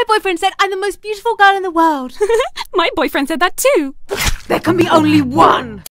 My boyfriend said I'm the most beautiful girl in the world. My boyfriend said that too. There can be only one.